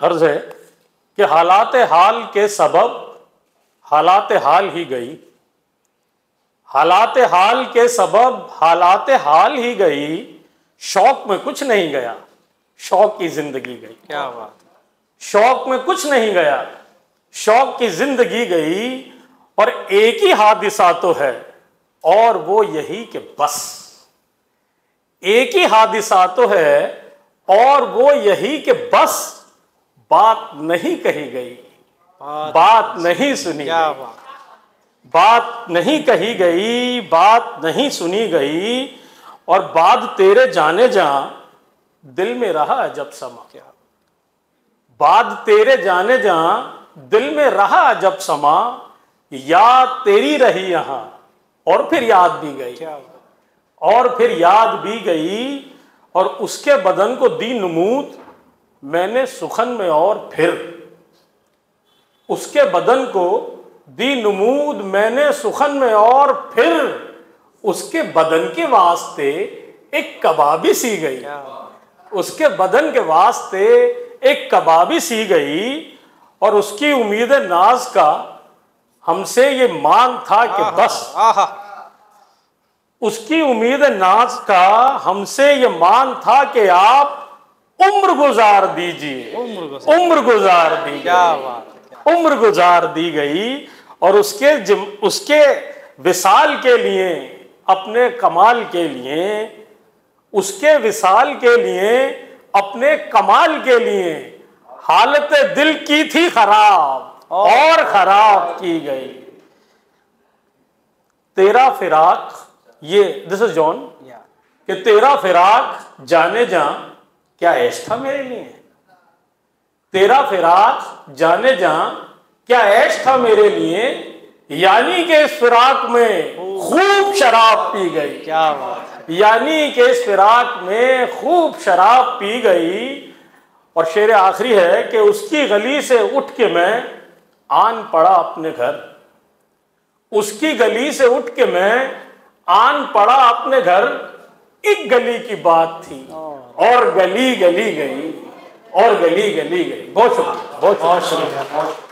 अर्ज़ है कि हालात हाल के सबब हालात हाल ही गई। हालात हाल के सबब हालात हाल ही गई शौक में कुछ नहीं गया। शौक की ज़िंदगी गई। क्या बात शौक में कुछ नहीं गया। शौक की ज़िंदगी गई और एक ही हादिसा तो है और वो यही कि बस। एक ही हादिसा तो है और वो यही कि बस बात नहीं कही गई। बात बात नहीं सुनी क्या बात? बात नहीं कही गई बात नहीं सुनी गई और बाद तेरे जाने जा दिल में रहा जब समा। क्या? बाद तेरे जाने जा दिल में रहा जब समा याद तेरी रही यहाँ और फिर याद भी गई। और फिर याद भी गई और उसके बदन को दी नमूद मैंने सुखन में और फिर। उसके बदन को दी नमूद मैंने सुखन में और फिर। उसके बदन के वास्ते एक कबाबी सी गई। उसके बदन के वास्ते एक कबाबी सी गई और उसकी उम्मीद नाज का हमसे ये मांग था कि बस। उसकी उम्मीद नाज का हमसे ये मांग था कि आप उम्र गुजार दीजिए उम्र गुजार। उम्र गुजार दी क्या बात उम्र गुजार दी गई और उसके जिम, उसके विशाल के लिए अपने कमाल के लिए उसके विशाल के लिए अपने कमाल के लिए हालत दिल की थी खराब और? खराब की गई। तेरा फिराक ये दिस इज़ जॉन कि तेरा फिराक जाने जा क्या ऐश था मेरे लिए? तेरा फिराक जाने जा क्या ऐश था मेरे लिए? यानी कि इस फिराक में खूब शराब पी गई। क्या बात यानी के इस फिराक में खूब शराब पी गई। और शेर आखिरी है कि उसकी गली से उठ के मैं आन पड़ा अपने घर। उसकी गली से उठ के मैं आन पड़ा अपने घर। एक गली की बात थी। और गली गली गई और गली गली गई। बहुत शुक्रिया। बहुत शुक्रिया।